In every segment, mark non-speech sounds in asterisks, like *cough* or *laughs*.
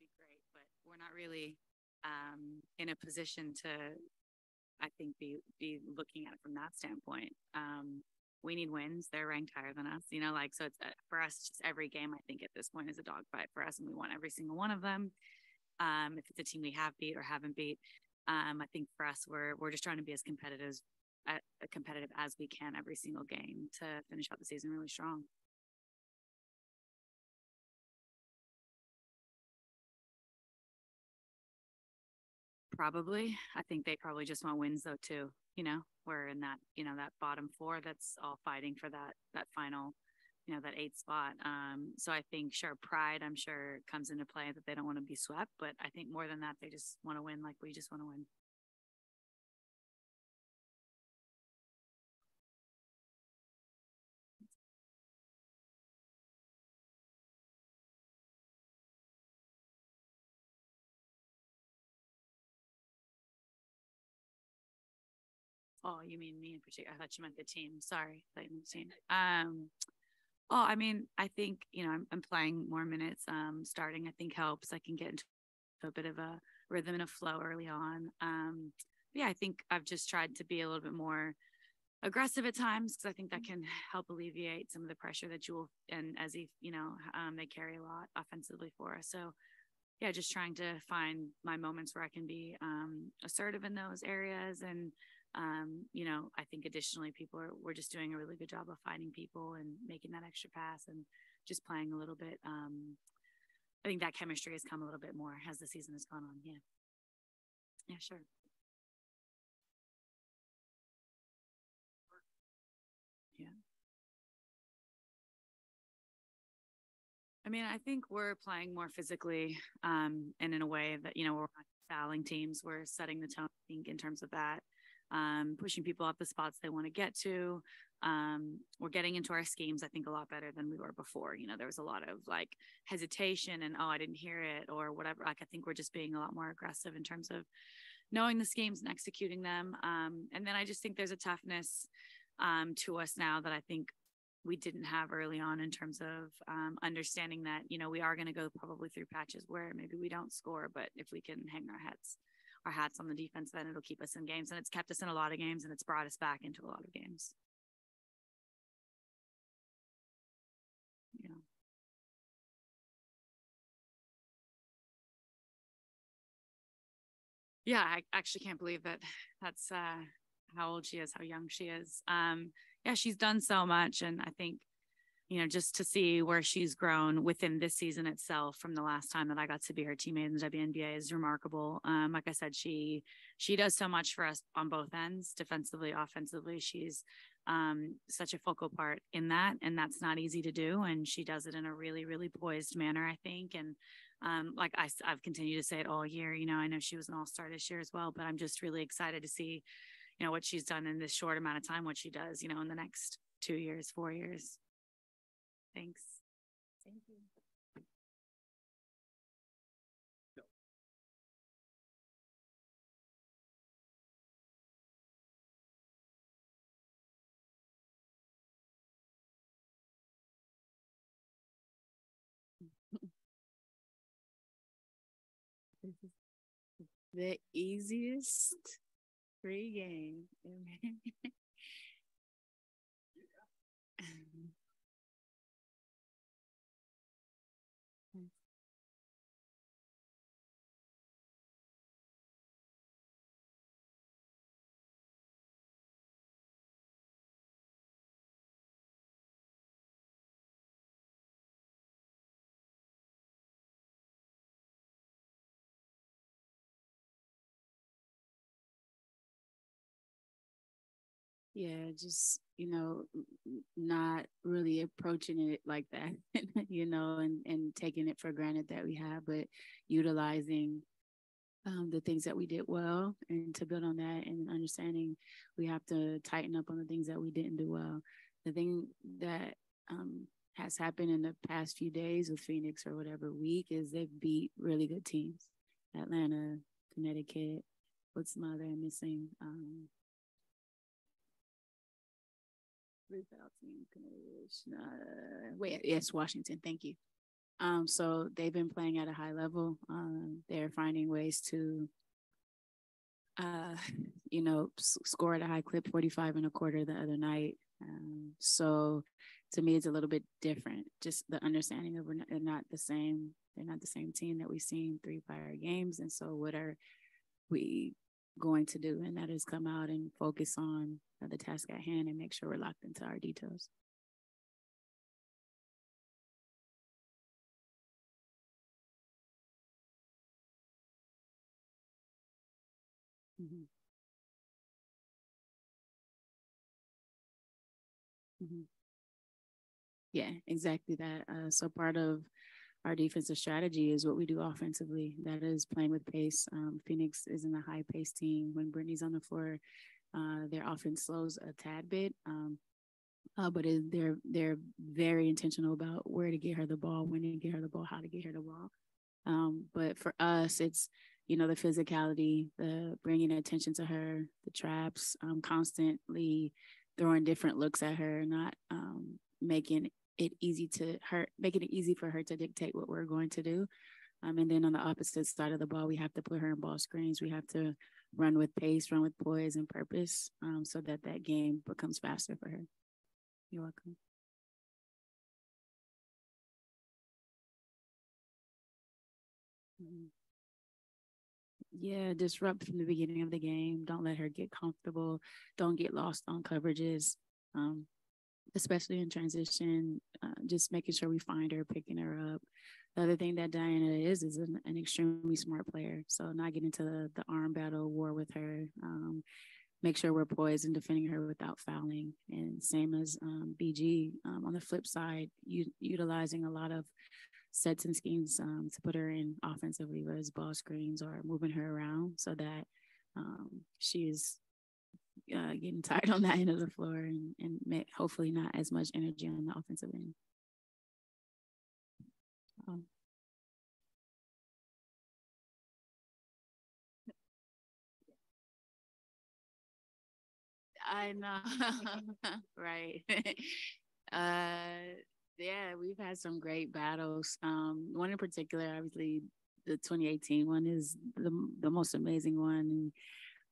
be great, but we're not really um, in a position to, I think, be be looking at it from that standpoint. Um, we need wins. They're ranked higher than us, you know, like so. It's uh, for us. Just every game, I think, at this point is a dogfight for us, and we want every single one of them. Um, if it's a team we have beat or haven't beat, um, I think for us, we're we're just trying to be as competitive, uh, competitive as we can every single game to finish out the season really strong. Probably. I think they probably just want wins though too. You know, we're in that, you know, that bottom four that's all fighting for that that final, you know, that eighth spot. Um, so I think sure pride, I'm sure comes into play that they don't want to be swept, but I think more than that, they just want to win like we just want to win. Oh, you mean me in particular? I thought you meant the team. Sorry, I thought you meant the team. Um, oh, I mean, I think you know I'm, I'm playing more minutes. Um, starting I think helps. I can get into a bit of a rhythm and a flow early on. Um, yeah, I think I've just tried to be a little bit more aggressive at times because I think that can help alleviate some of the pressure that Jewell and Ezi you know um, they carry a lot offensively for us. So yeah, just trying to find my moments where I can be um, assertive in those areas and um, you know, I think additionally people are we're just doing a really good job of finding people and making that extra pass and just playing a little bit. Um, I think that chemistry has come a little bit more as the season has gone on. Yeah. Yeah, sure. Yeah. I mean, I think we're playing more physically um, and in a way that, you know, we're not fouling teams. We're setting the tone, I think, in terms of that um, pushing people up the spots they want to get to. Um, we're getting into our schemes, I think, a lot better than we were before. You know, there was a lot of like hesitation and, oh, I didn't hear it or whatever. Like, I think we're just being a lot more aggressive in terms of knowing the schemes and executing them. Um, and then I just think there's a toughness um, to us now that I think we didn't have early on in terms of um, understanding that you know we are going to go probably through patches where maybe we don't score but if we can hang our heads our hats on the defense, then it'll keep us in games. And it's kept us in a lot of games and it's brought us back into a lot of games. Yeah. Yeah, I actually can't believe that that's uh, how old she is, how young she is. Um, yeah, she's done so much. And I think you know, just to see where she's grown within this season itself from the last time that I got to be her teammate in the WNBA is remarkable. Um, like I said, she she does so much for us on both ends, defensively, offensively. She's um, such a focal part in that, and that's not easy to do. And she does it in a really, really poised manner, I think. And um, like I, I've continued to say it all year. You know, I know she was an All Star this year as well, but I'm just really excited to see, you know, what she's done in this short amount of time, what she does, you know, in the next two years, four years. Thanks. Thank you. *laughs* This is the easiest free game. *laughs* yeah just you know not really approaching it like that *laughs* you know and and taking it for granted that we have but utilizing um, the things that we did well and to build on that and understanding we have to tighten up on the things that we didn't do well. The thing that um, has happened in the past few days with phoenix or whatever week is they've beat really good teams. Atlanta connecticut what's my other missing um, uh, wait, yes, Washington. Thank you. Um, so they've been playing at a high level. Um, they're finding ways to, uh, you know, s- score at a high clip, 45 and a quarter the other night. Um, so to me, it's a little bit different. Just the understanding of we're not, they're not the same. They're not the same team that we've seen three prior games. And so what are we going to do? And that is come out and focus on uh, the task at hand and make sure we're locked into our details. Mhm. Mhm. Yeah, exactly that. Uh, so part of our defensive strategy is what we do offensively. That is playing with pace. Um, Phoenix isn't a high pace team. When Brittney's on the floor, uh, their offense slows a tad bit. Um, uh, but it, they're they're very intentional about where to get her the ball, when to get her the ball, how to get her the ball. Um, but for us, it's you know the physicality, the bringing attention to her, the traps, um, constantly throwing different looks at her, not um, making it easy to her, making it easy for her to dictate what we're going to do. Um, and then on the opposite side of the ball, we have to put her in ball screens. We have to run with pace, run with poise and purpose, um, so that that game becomes faster for her. You're welcome. Mhm. Yeah, disrupt from the beginning of the game. Don't let her get comfortable. Don't get lost on coverages, um, especially in transition. Uh, just making sure we find her, picking her up. The other thing that Diana is is an, an extremely smart player. So not get into the, the arm battle war with her. Um, make sure we're poised and defending her without fouling. And same as um, BG um, on the flip side, u- utilizing a lot of sets and schemes um, to put her in offensively, whether it's ball screens or moving her around so that um, she's uh, getting *laughs* tired on that end of the floor and, and hopefully not as much energy on the offensive end. Um, I know, *laughs* right? *laughs* uh, yeah, we've had some great battles. Um, one in particular, obviously, the 2018 one is the the most amazing one.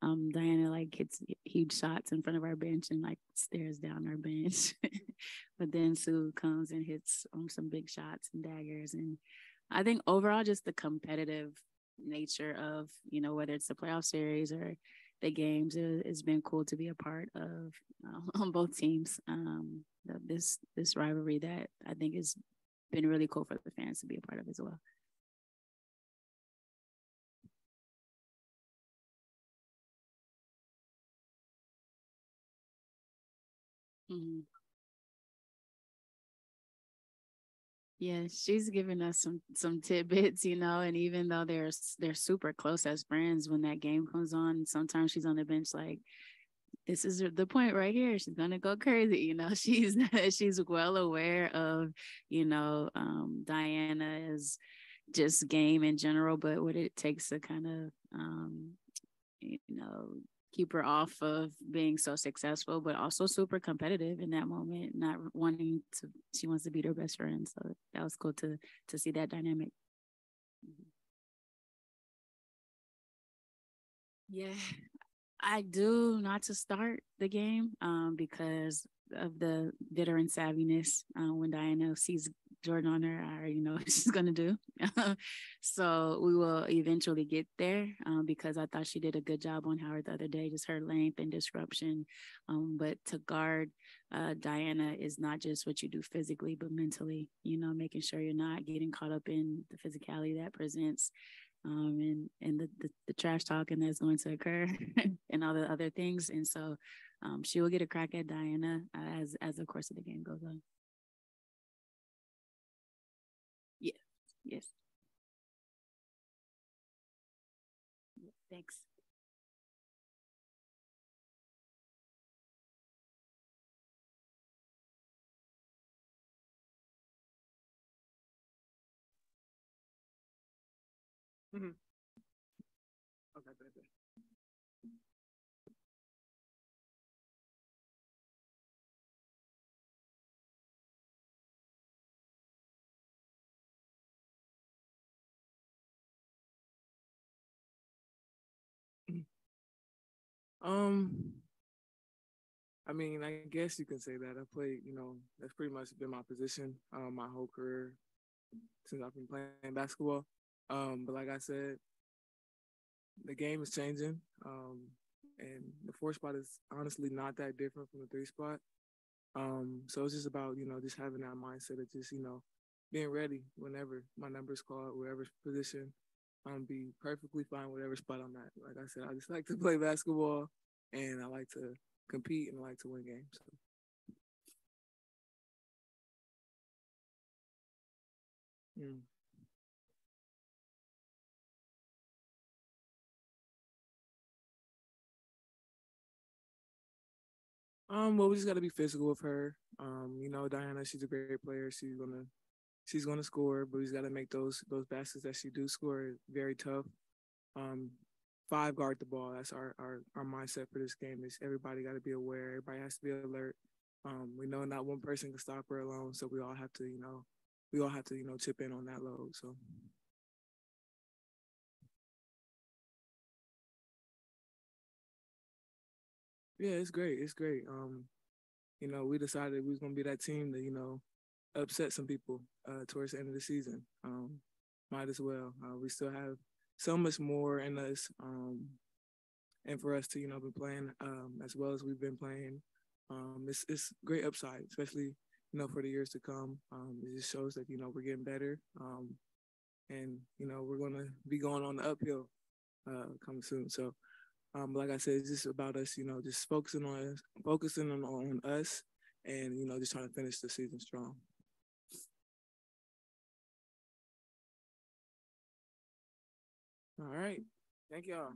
Um, Diana like hits huge shots in front of our bench and like stares down our bench. *laughs* but then Sue comes and hits um, some big shots and daggers. And I think overall, just the competitive nature of you know whether it's the playoff series or the games. It, has been cool to be a part of uh, *laughs* on both teams. Um, the, this this rivalry that I think has been really cool for the fans to be a part of as well. Mm-hmm. Yeah, she's giving us some some tidbits, you know, and even though they're they're super close as friends, when that game comes on, sometimes she's on the bench like, this is the point right here. She's gonna go crazy, you know. *laughs* She's she's well aware of, you know, um, Diana's just game in general, but what it takes to kind of, um, you know, keep her off of being so successful, but also super competitive in that moment, not wanting to she wants to beat her best friend. So that was cool to to see that dynamic. Yeah, I do not to start the game um, because of the veteran savviness. Uh, when Diana sees Jordan on her, I already know *laughs* what she's gonna do. *laughs* so we will eventually get there um, because I thought she did a good job on Howard the other day, just her length and disruption. Um, but to guard uh, Diana is not just what you do physically, but mentally. You know, making sure you're not getting caught up in the physicality that presents um, and and the, the, the trash talking that's going to occur *laughs* and all the other things. And so um, she will get a crack at Diana uh, as as the course of the game goes on. Yes. Thanks. Mm-hmm. Um, I mean, I guess you can say that. I played, you know, that's pretty much been my position um, my whole career since I've been playing basketball. Um, but like I said, the game is changing. Um, and the four spot is honestly not that different from the three spot. Um, so it's just about, you know, just having that mindset of just, you know, being ready whenever my number's called, wherever position. Um, be perfectly fine whatever spot I'm at. Like I said, I just like to play basketball and I like to compete and I like to win games. So. Mm. Um, well, we just got to be physical with her. Um, you know, Diana, she's a great player. She's gonna, she's gonna score, but just got to make those those baskets that she do score very tough. Um, five guard the ball. That's our our our mindset for this game. Is everybody got to be aware. Everybody has to be alert. Um, we know not one person can stop her alone, so we all have to, you know, we all have to, you know, chip in on that load. So. Yeah, it's great. It's great. Um, you know, we decided we was gonna be that team that you know upset some people uh, towards the end of the season. Um, might as well. Uh, we still have so much more in us, um, and for us to you know be playing um, as well as we've been playing, um, it's it's great upside, especially you know for the years to come. Um, it just shows that you know we're getting better, um, and you know we're gonna be going on the uphill uh, coming soon. So like I said, it's just about us, you know, just focusing on us, focusing on, on us, and you know, just trying to finish the season strong. All right, thank y'all.